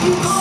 People